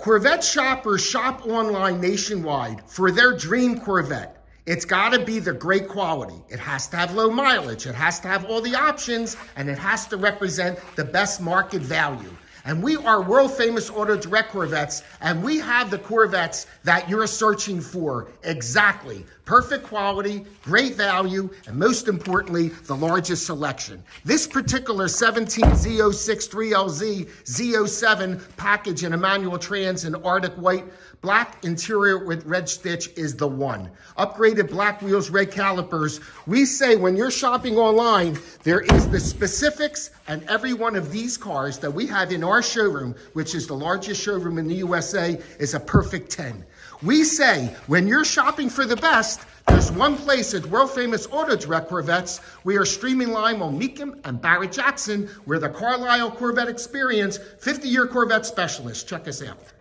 Corvette shoppers shop online nationwide for their dream Corvette. It's got to be the great quality. It has to have low mileage. It has to have all the options, and it has to represent the best market value. And we are world famous Auto Direct Corvettes, and we have the Corvettes that you're searching for exactly. Perfect quality, great value, and most importantly, the largest selection. This particular 17 Z063LZ Z07 package in a manual trans in Arctic white, black interior with red stitch is the one. Upgraded black wheels, red calipers. We say when you're shopping online, there is the specifics and every one of these cars that we have in our showroom, which is the largest showroom in the USA, is a perfect 10. We say when you're shopping for the best, there's one place at world famous Auto Direct Corvettes. We are streaming live on Mecum and Barrett Jackson. We're the Carlisle Corvette Experience 50 year Corvette specialist. Check us out.